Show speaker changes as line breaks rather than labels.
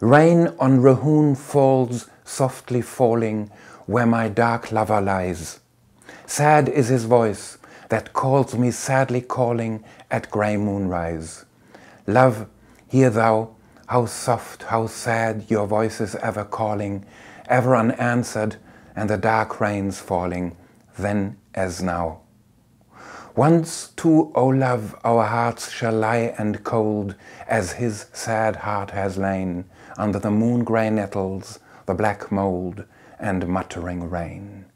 Rain on Rahoon falls, softly falling, where my dark lover lies. Sad is his voice that calls me sadly calling at grey moonrise. Love, hear thou, how soft, how sad your voice is ever calling, ever unanswered, and the dark rains falling, then as now. Once too, O love, our hearts shall lie and cold, as his sad heart has lain, under the moon grey nettles, the black mould, and muttering rain.